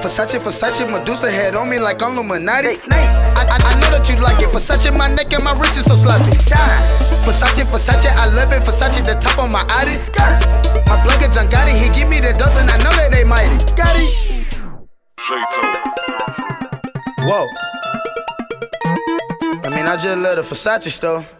Versace, Versace, Medusa head on me like I'm Illuminati. I, I, I know that you like it. Versace, my neck and my wrist is so sloppy. Versace, Versace, I love it. Versace, the top of my Audi. My plug is John Gotti, he give me the dust and I know that they mighty. Whoa. I mean, I just love the Versace store.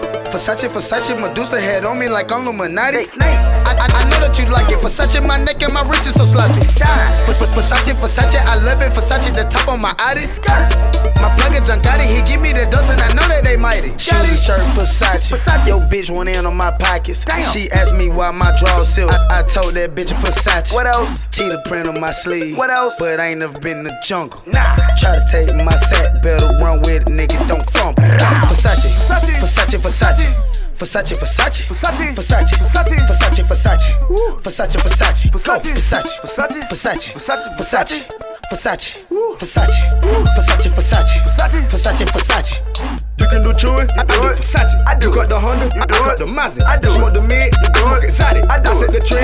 Medusa head on me like I'm Illuminati. I, I, I know that you like it. Versace, my neck and my wrist is so sloppy. Versace, Versace, I love it. Versace, the top of my Audi. My plug is John Gotti, he give me the dust and I know that they mighty. Shoes shirt, Versace. Yo, bitch went in on my pockets. She asked me why my drawers silk. I, I told that bitch Versace. What else? Cheetah print on my sleeve. What else? But I ain't never been in the jungle. Nah. Try to take my sack, better Versace, Versace. Versace, Versace, Versace, Versace, Versace, Versace, Versace, Woo. Versace, Versace, Go, Versace, Versace, Versace, Versace, Versace, Versace, Versace, Woo. Versace, Woo. Versace, Versace, Versace. Versace, Versace. You can do Chewy, I do do it. Versace. I do you it. got the Honda, You I do got it. the Mazda. I do you it. smoke the mid, you smoke exotic. I do set it. the trend,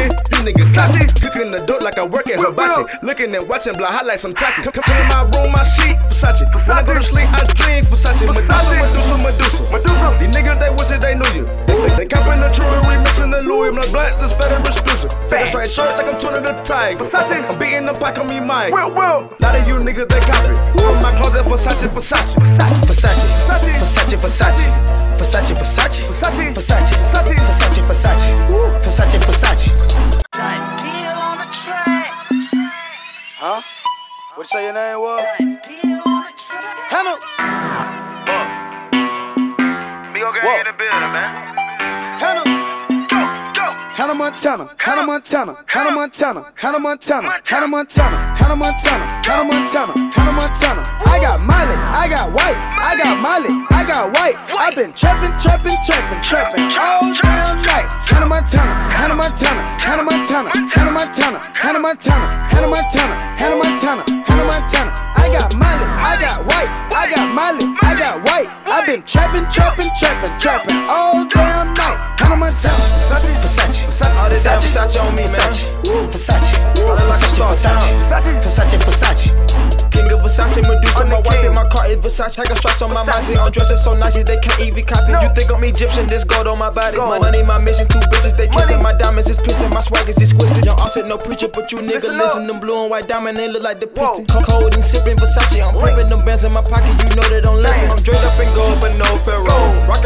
copy. Copy. Cooking the dope like I work at Hibachi. Looking and watching, hot like some tacky. Come, come in my room, my sheet, Versace. When I go to sleep, I dream Versace. Medusa, Medusa, Medusa. Medusa. These niggas, they wish that they knew you. They, they, copping the jewelry, missing the Louis. My blacks is fed and exclusive. Facts. straight shirt like I'm turning the tiger. Versace. I'm beating the pack on me, Mike. Will, will. Lot of you niggas, they copy. From my closet, Versace, Versace. Versace, Versace. Versace, Versace, Versace, Versace, Versace. Versace, Versace. Versace, Versace. Versace, Versace. Say your name was? Done deal on the track. Hannah. Me go get in the building, man. Hannah. Go, go. Hannah Montana, Hannah Montana, Hannah Montana, Hannah Montana, Hannah Montana, Hannah Montana, Hannah Montana, Hannah Montana. I got Miley, I got white, I got Miley, I got white. I've been trapping, trapping, trapping, trapping all damn night. Hannah Montana, Hannah Montana, Hannah Montana, Hannah Montana, Hannah Montana, Hannah Montana, Hannah Montana, Hannah trapping, trapping, all damn night. Hannah Montana, Versace, All this that Versace, Versace on me. Versace, Versace, All that like a Versace, Versace, Versace, Versace. King of Versace, Medusa, I'm my wife and my car is Versace. I got stripes on my body, I'm dressing so nicely they can't even copy. You think I'm Egyptian? This gold on my body. Gold. Money, my mission, two bitches they kissing. My diamonds is pissing, my swag is exquisite. Young Offset, no preacher, but you nigga Listen. Them blue and white diamond, they look like the piston. Cold and sipping Versace, I'm pumping them bands in my pocket. You know they don't let me. I'm draped up in gold, but no